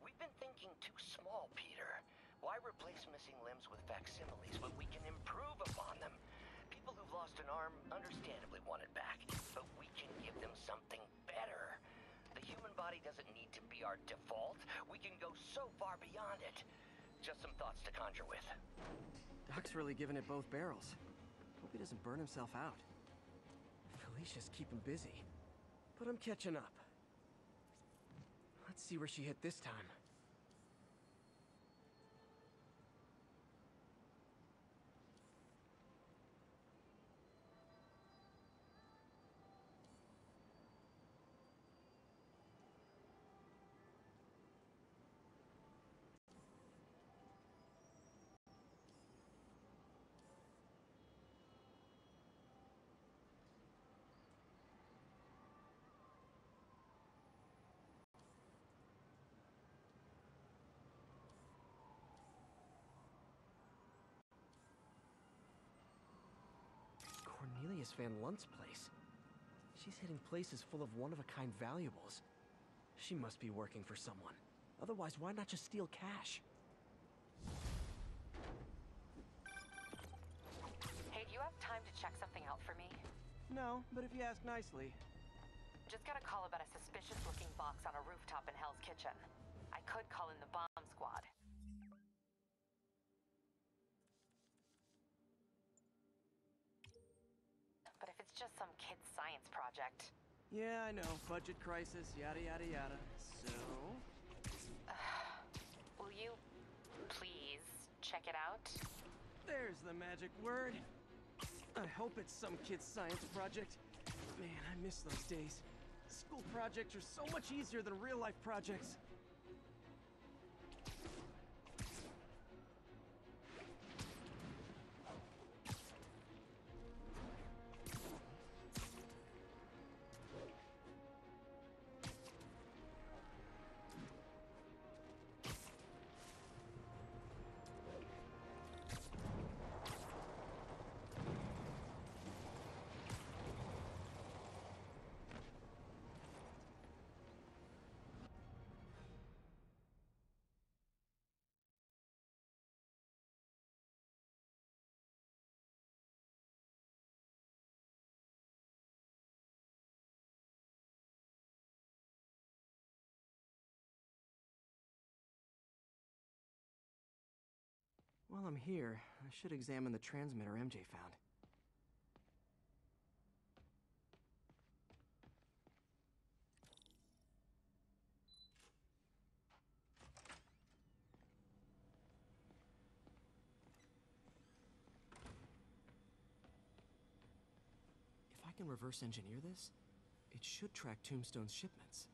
We've been thinking too small, Peter. Why replace missing limbs with facsimiles when we can improve upon them? People who've lost an arm understandably want it back, but we can give them something better. The human body doesn't need to be our default. We can go so far beyond it. Just some thoughts to conjure with. Doc's really giving it both barrels. Hope he doesn't burn himself out. Felicia's keeping busy. But I'm catching up. Let's see where she hit this time. Cornelius Van Lunt's place. She's hitting places full of one-of-a-kind valuables. She must be working for someone. Otherwise, why not just steal cash? Hey, do you have time to check something out for me? No, but if you ask nicely. Just got a call about a suspicious-looking box on a rooftop in Hell's Kitchen. I could call in the bomb squad. It's just some kid's science project, Yeah, I know. Budget crisis, yada yada yada. So... will you please check it out? There's the magic word. I hope it's some kid's science project. Man, I miss those days. School projects are so much easier than real-life projects. While I'm here, I should examine the transmitter MJ found. If I can reverse engineer this, it should track Tombstone's shipments.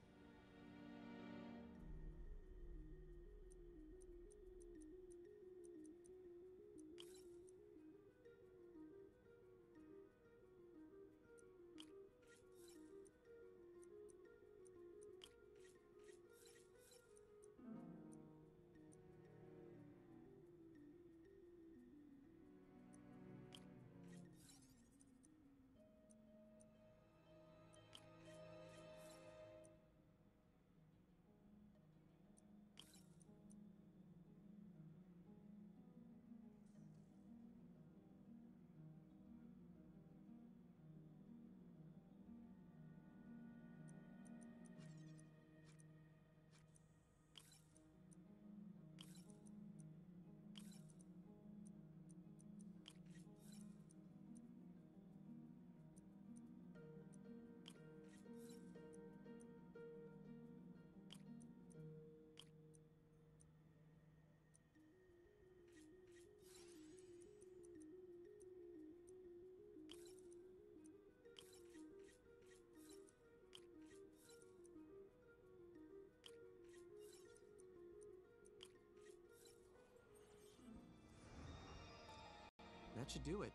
That should do it.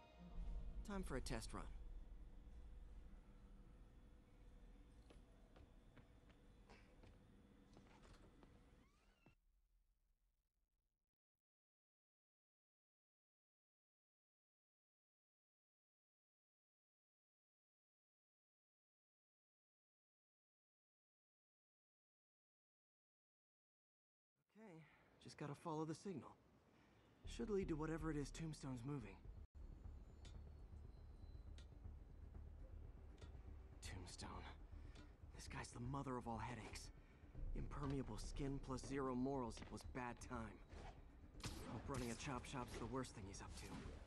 Time for a test run. Okay, just gotta follow the signal. Should lead to whatever it is Tombstone's moving. Guy's the mother of all headaches. Impermeable skin plus zero morals equals bad time. Hope running a chop shop's the worst thing he's up to.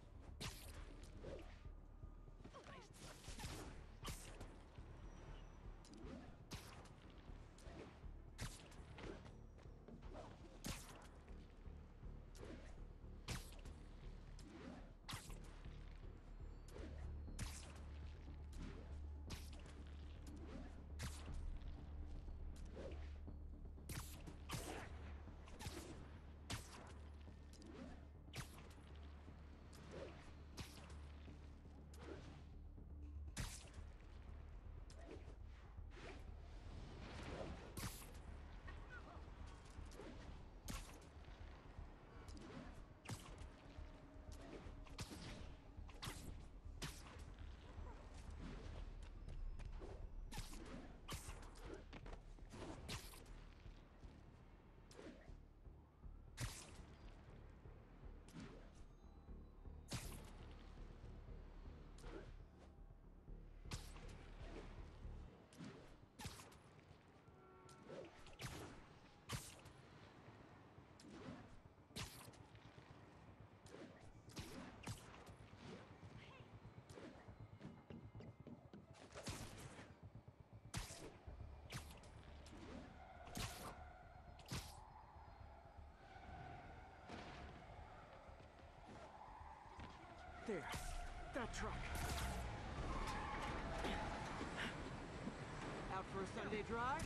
There. That truck. Out for a Sunday drive?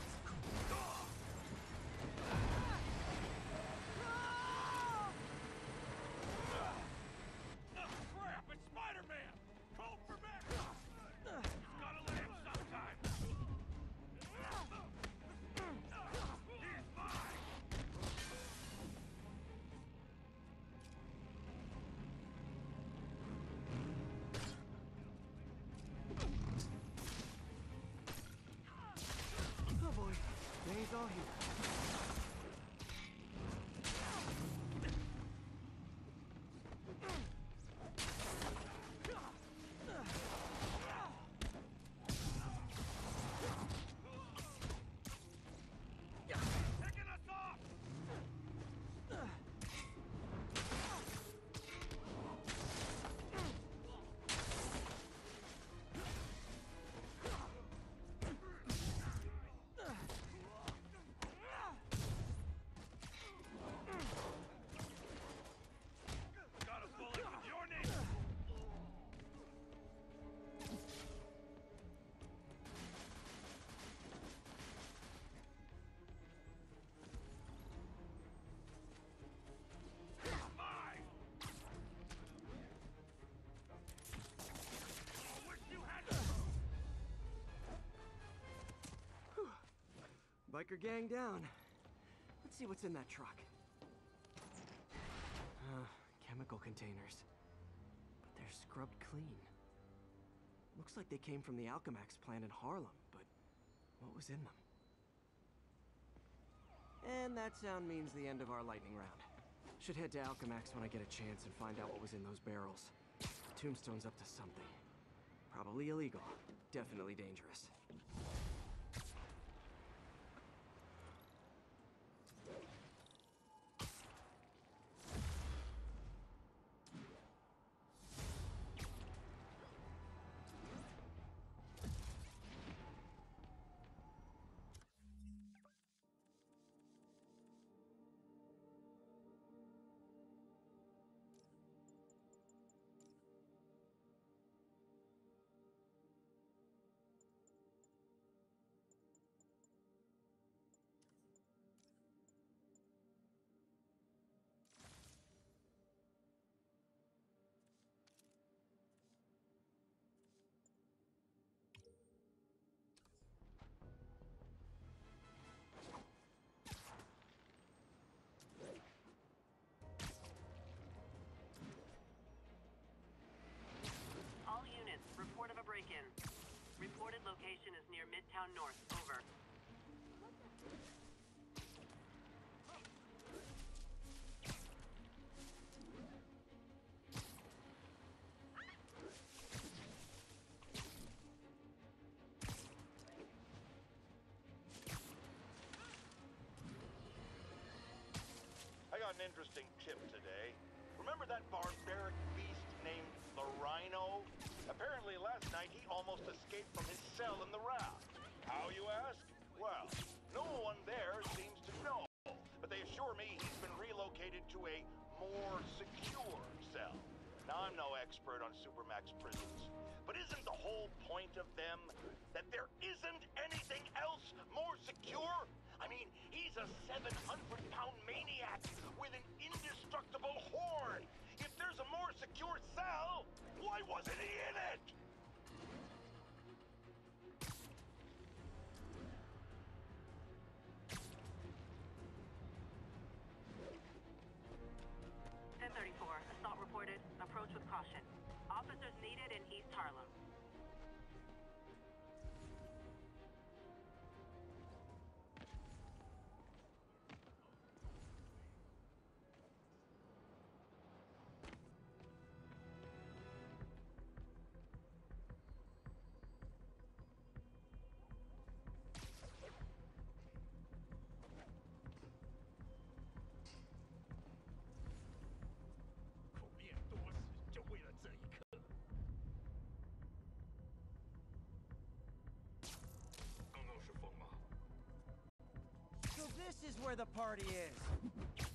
All here. Biker gang down. Let's see what's in that truck. Uh, chemical containers. But they're scrubbed clean. Looks like they came from the Alchemax plant in Harlem, but what was in them? And that sound means the end of our lightning round. Should head to Alchemax when I get a chance and find out what was in those barrels. Tombstone's up to something. Probably illegal. Definitely dangerous. Town North. Over. I got an interesting tip today. Remember that barbaric beast named the Rhino? Apparently last night he almost escaped from his cell in the raft. How, you ask? Well, no one there seems to know. But they assure me he's been relocated to a more secure cell. Now, I'm no expert on Supermax prisons, but isn't the whole point of them that there isn't anything else more secure? I mean, he's a 700-pound maniac with an indestructible horn. If there's a more secure cell, why wasn't he in it? Harlem. Is where the party is.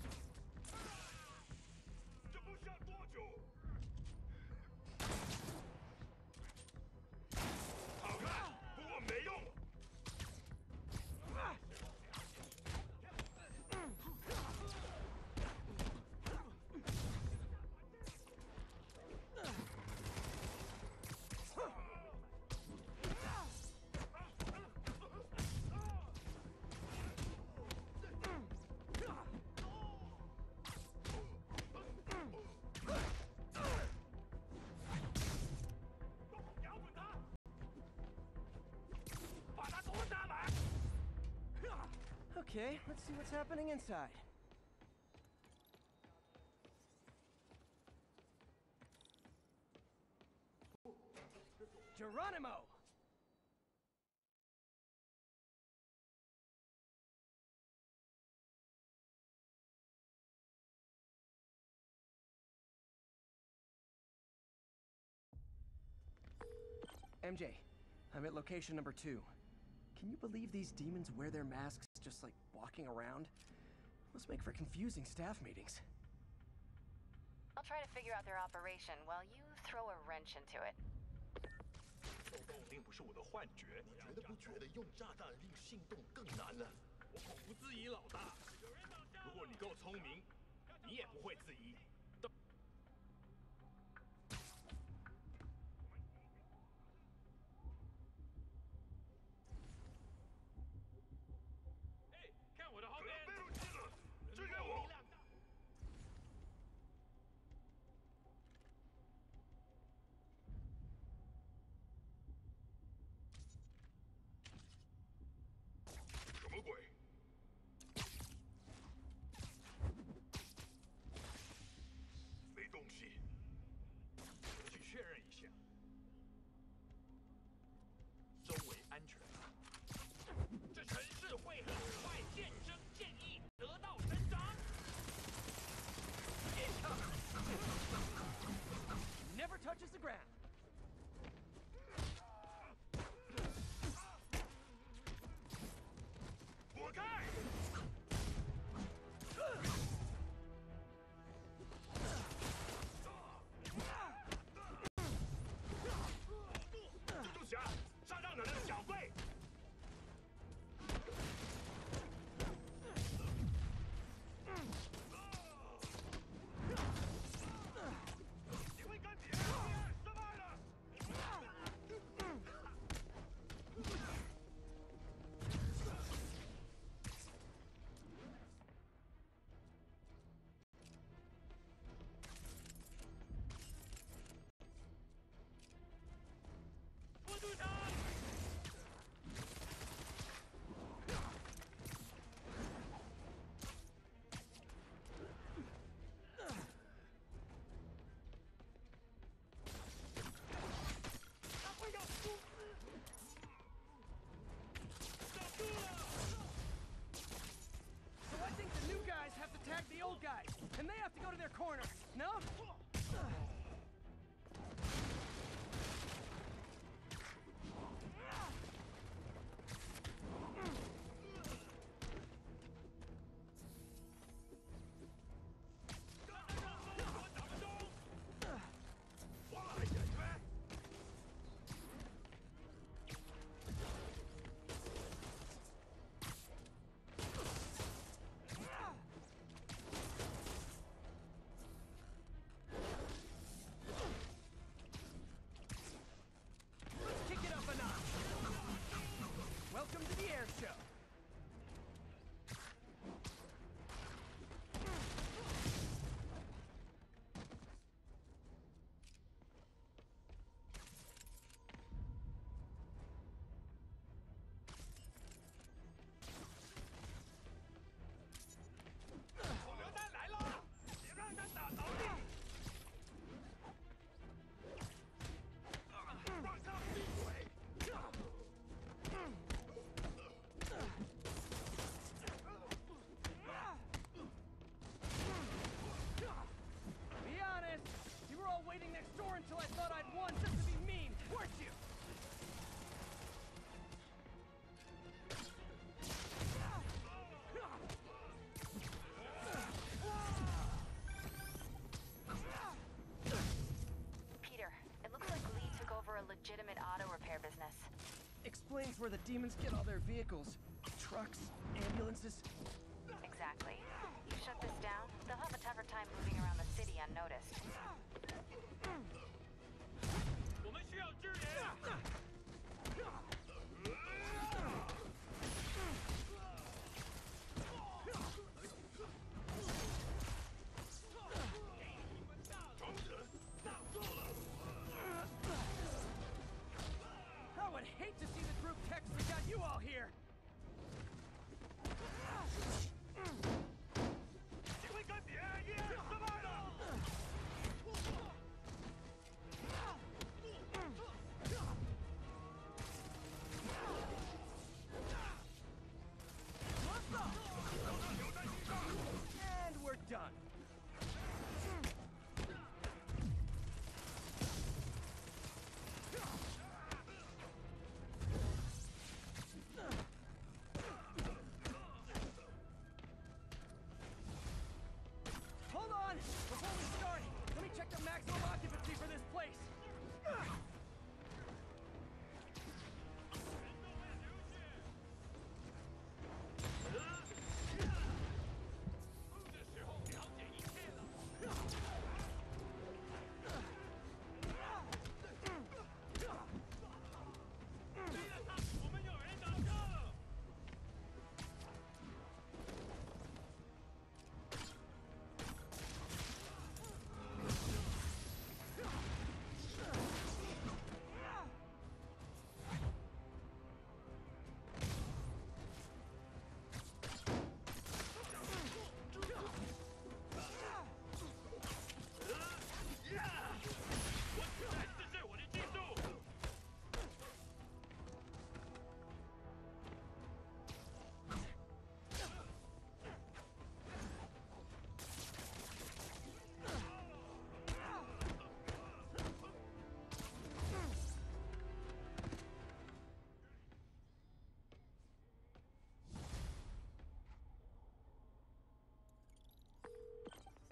Okay, let's see what's happening inside. Geronimo! MJ, I'm at location number two. Can you believe these demons wear their masks just like walking around? Must make for confusing staff meetings. I'll try to figure out their operation while you throw a wrench into it. 豆豆并不是我的幻觉，觉得不觉得用炸弹令心动更难呢？我口不质疑老大。如果你够聪明，你也不会质疑。 do not! explains where the demons get all their vehicles. Trucks, ambulances. Exactly. You shut this down, they'll have a tougher time moving around the city unnoticed.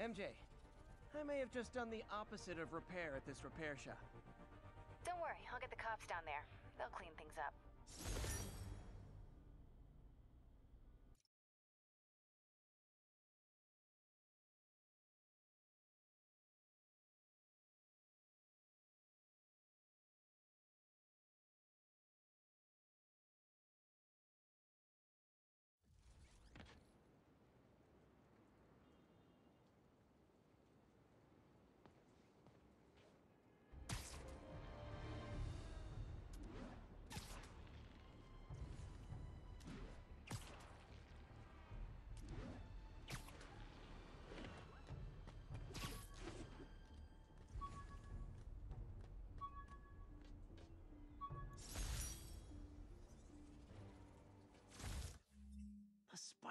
MJ, I may have just done the opposite of repair at this repair shop. Don't worry, I'll get the cops down there.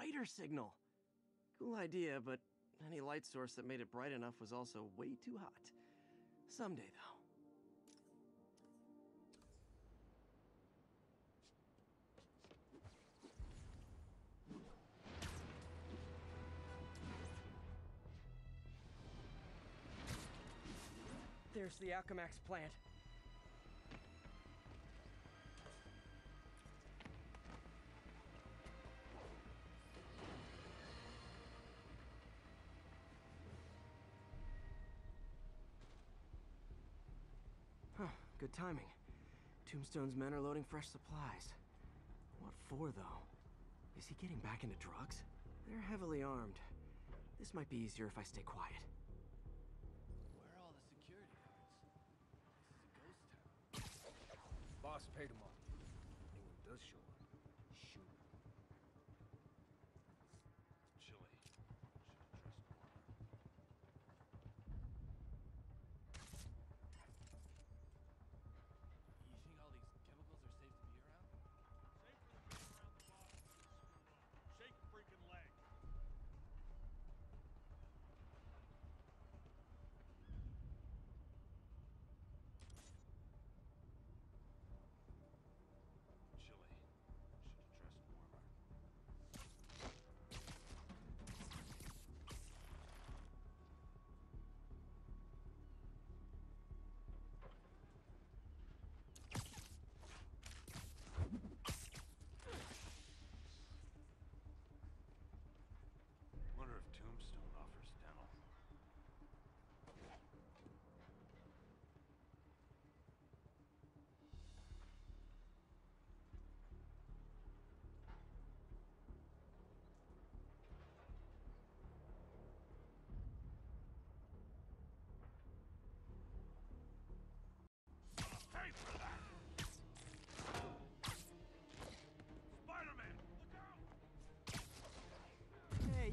spider signal. Cool idea, but any light source that made it bright enough was also way too hot. Someday, though. There's the Alchemax plant. Good timing. Tombstone's men are loading fresh supplies. What for, though? Is he getting back into drugs? They're heavily armed. This might be easier if I stay quiet. Where are all the security guards? This is a ghost town. Boss paid them off. Anyone does show up,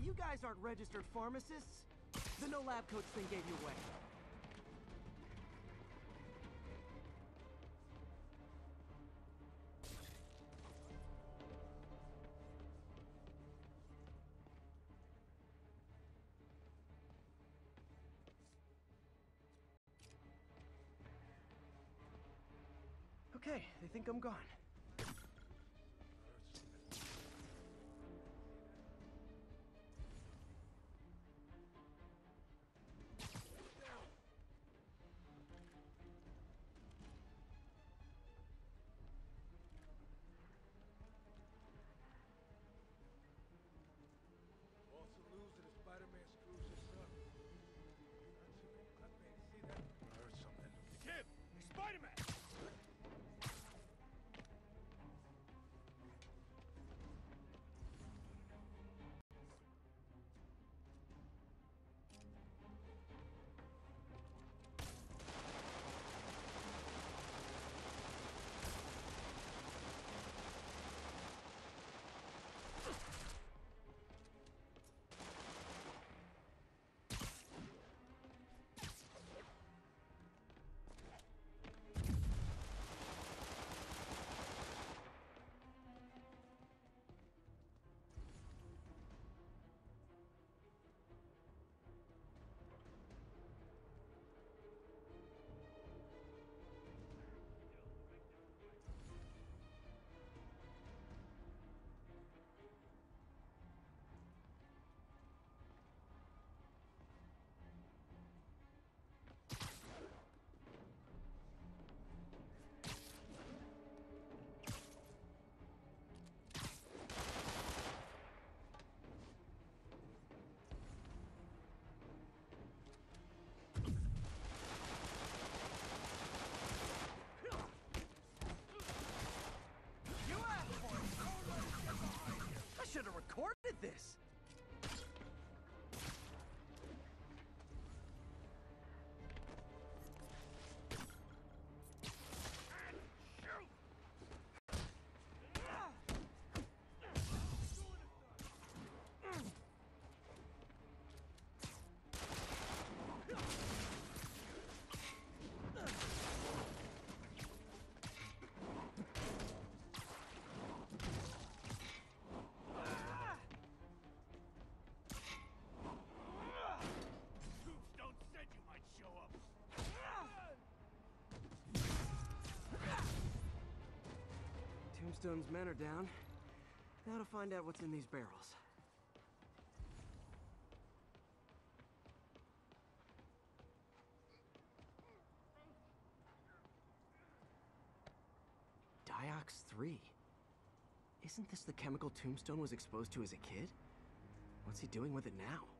you guys aren't registered pharmacists. The no lab coats thing gave you away. Okay, they think I'm gone. Tombstone's men are down. Now to find out what's in these barrels. Diox 3. Isn't this the chemical Tombstone was exposed to as a kid? What's he doing with it now?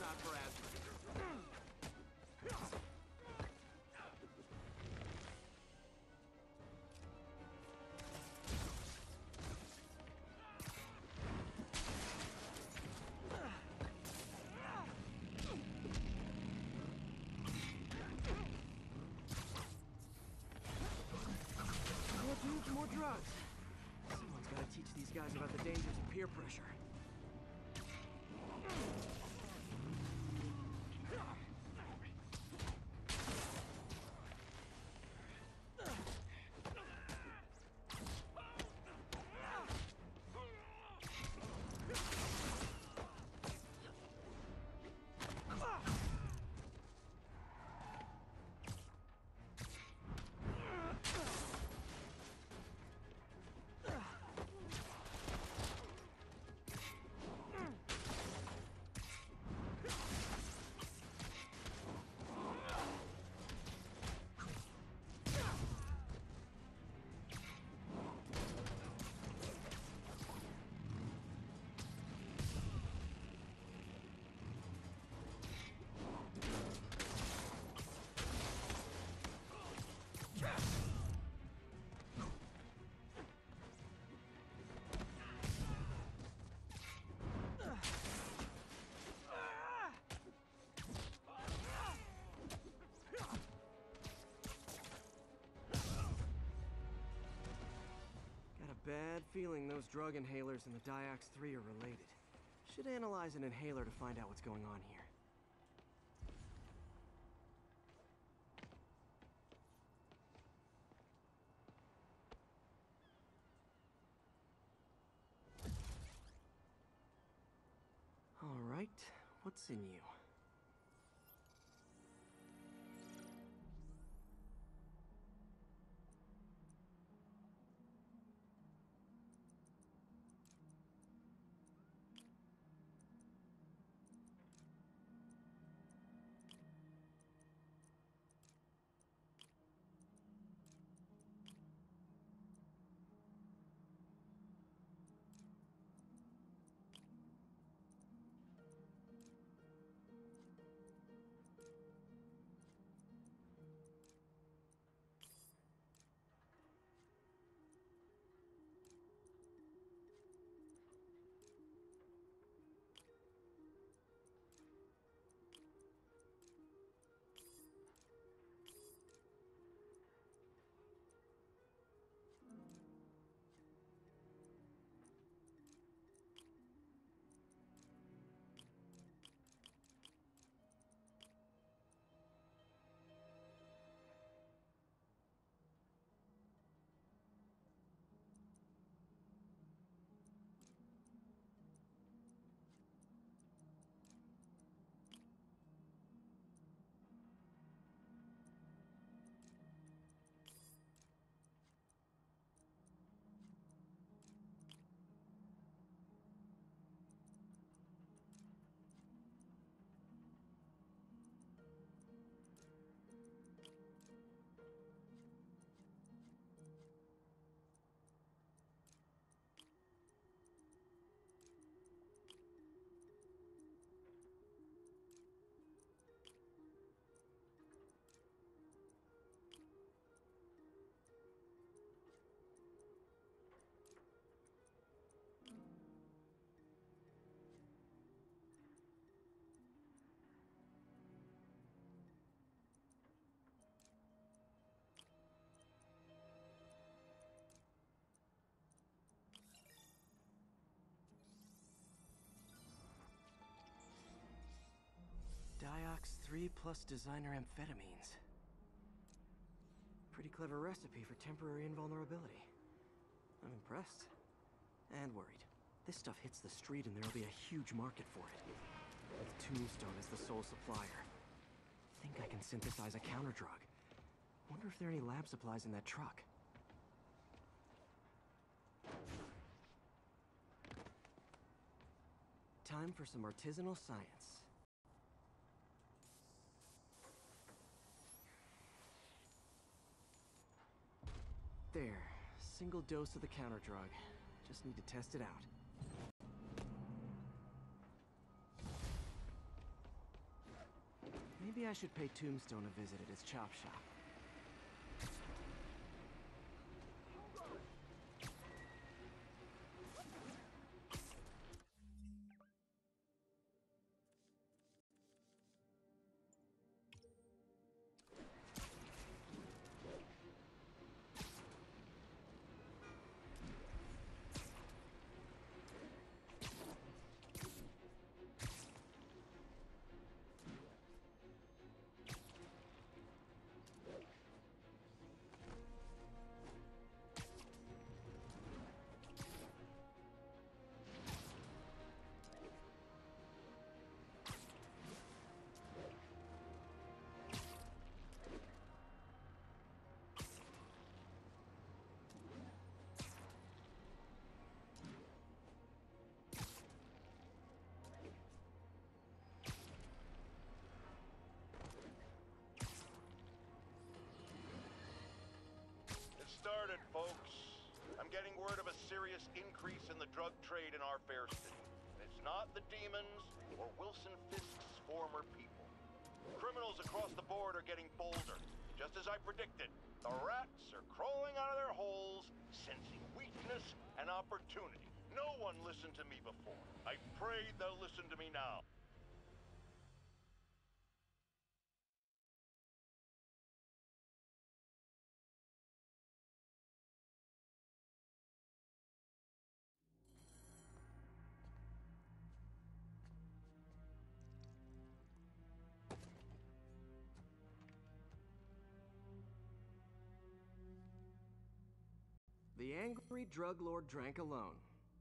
Not for. More more drugs. Someone's gotta teach these guys about the dangers of peer pressure. Bad feeling those drug inhalers and the Diox 3 are related. Should analyze an inhaler to find out what's going on here. All right, what's in you? Diox 3 plus designer amphetamines. Pretty clever recipe for temporary invulnerability. I'm impressed. And worried. This stuff hits the street and there'll be a huge market for it. With Tombstone as the sole supplier. Think I can synthesize a counter drug. Wonder if there are any lab supplies in that truck. Time for some artisanal science. There. Single dose of the counter drug. Just need to test it out. Maybe I should pay Tombstone a visit at his chop shop. Folks. I'm getting word of a serious increase in the drug trade in our fair city. It's not the demons or Wilson Fisk's former people. Criminals across the board are getting bolder. Just as I predicted, the rats are crawling out of their holes, sensing weakness and opportunity. No one listened to me before. I pray they'll listen to me now. The angry drug lord drank alone.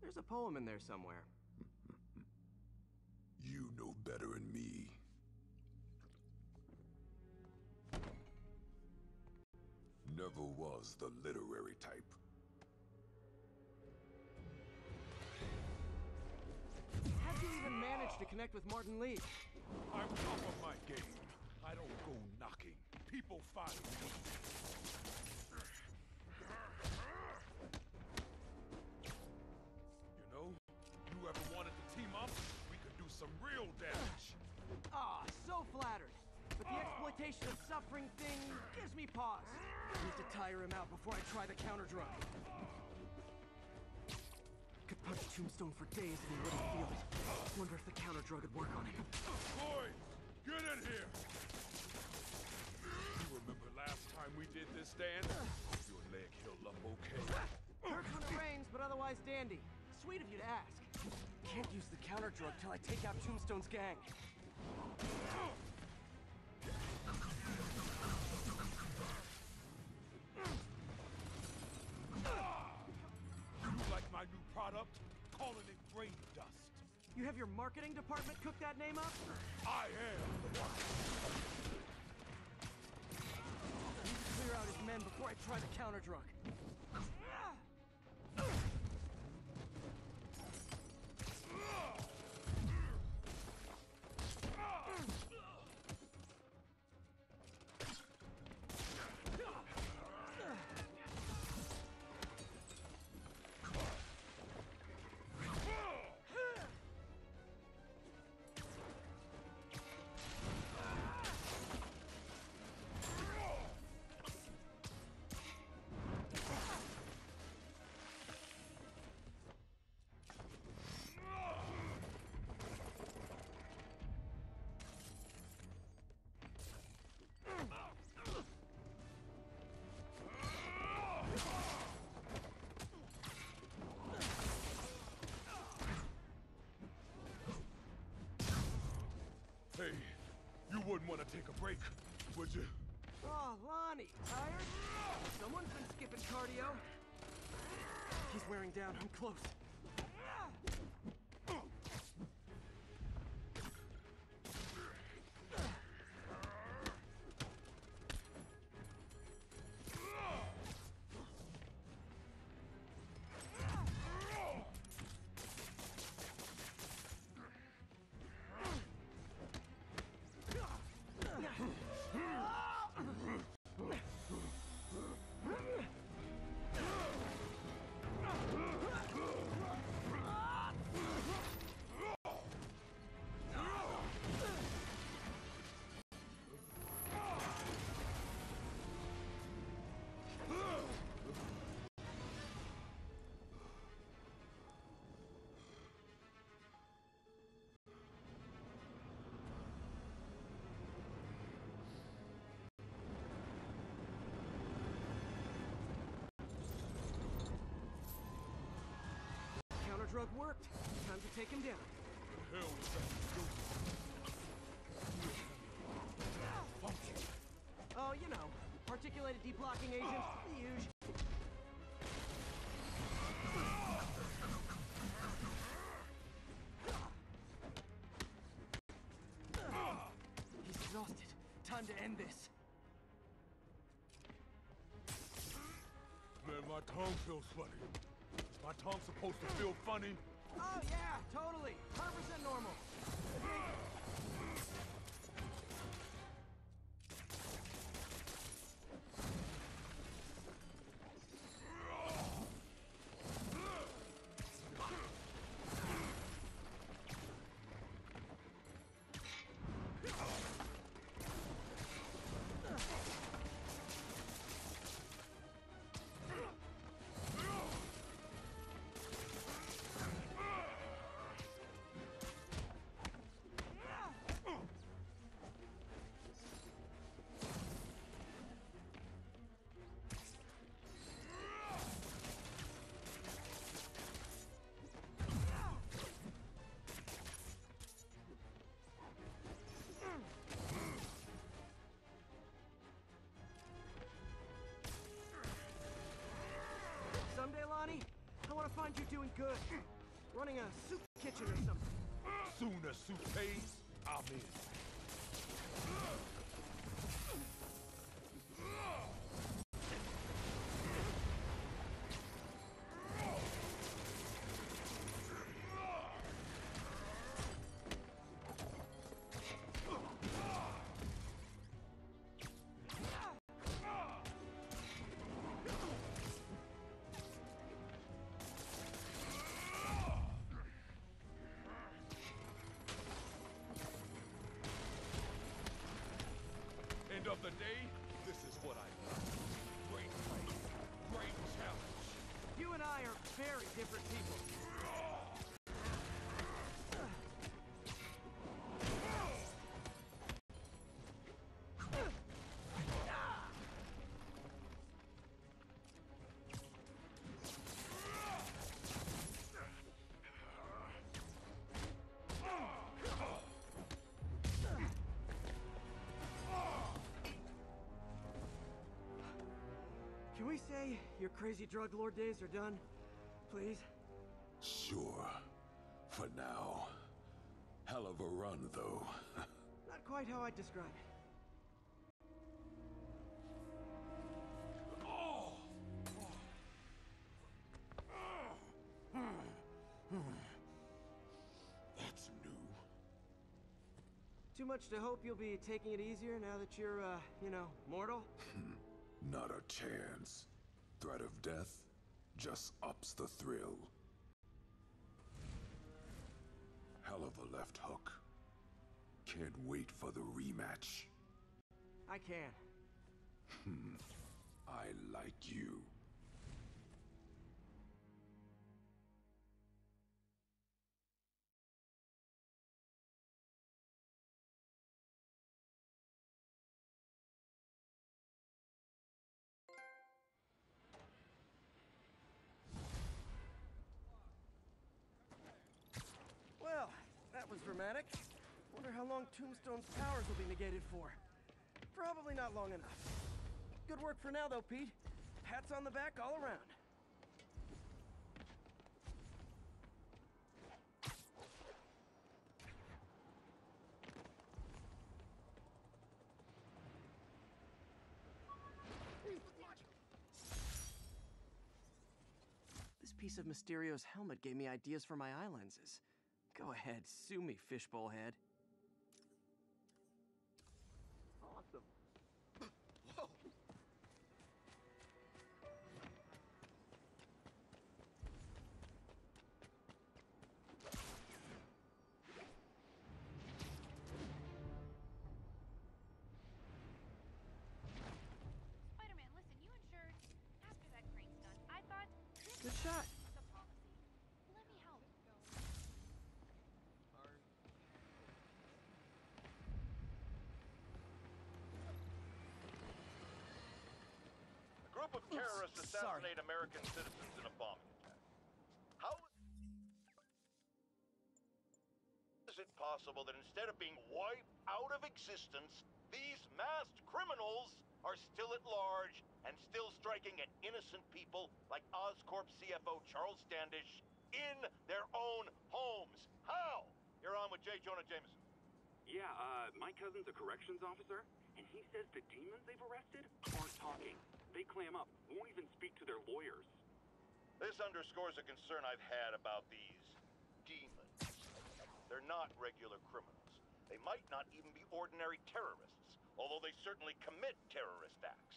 There's a poem in there somewhere. You know better than me. Never was the literary type. How'd you even manage to connect with Martin Lee? I'm top of my game. I don't go knocking. People find me. Exploitation of suffering thing gives me pause. Need to tire him out before I try the counter drug. Could punch Tombstone for days and he wouldn't feel it. Wonder if the counter drug would work on him. Boys, get in here. You remember last time we did this, Dan? Your leg healed up okay. Hurts when it rains, but otherwise dandy. Sweet of you to ask. Can't use the counter drug till I take out Tombstone's gang. Product? Calling it brain dust. You have your marketing department cook that name up? I am the one. Need to clear out his men before I try the counter drug. Hey, you wouldn't want to take a break, would you? Oh, Lonnie, tired? Someone's been skipping cardio. He's wearing down. I'm close. Drug worked. Time to take him down. Hell was that? Oh, you know, particulated deblocking agent, the usual. He's exhausted. Time to end this. Man, my tongue feels funny. My tongue supposed to feel funny? Oh yeah, totally. 100% normal. I want to find you doing good. Running a soup kitchen or something. Soon as suit pays, I'm in. Of the day, we say your crazy drug lord days are done? Please? Sure. For now. Hell of a run, though. Not quite how I'd describe it. Oh! That's new. Too much to hope you'll be taking it easier now that you're, uh, you know, mortal? Not a chance. Threat of death just ups the thrill. Hell of a left hook. Can't wait for the rematch. I can. Hmm. I like you. Dramatic. Wonder how long Tombstone's powers will be negated for. Probably not long enough. Good work for now, though, Pete. Pats on the back all around. This piece of Mysterio's helmet gave me ideas for my eye lenses. Go ahead, sue me, fishbowl head. Group of terrorists sorry. assassinate American citizens in a bombing attack. How is it possible that instead of being wiped out of existence, these masked criminals are still at large and still striking at innocent people like Oscorp CFO Charles Standish in their own homes? How? You're on with J. Jonah Jameson. Yeah, uh, my cousin's a corrections officer, and he says the demons they've arrested aren't talking. They clam up, won't even speak to their lawyers. This underscores a concern I've had about these demons. They're not regular criminals. They might not even be ordinary terrorists, although they certainly commit terrorist acts.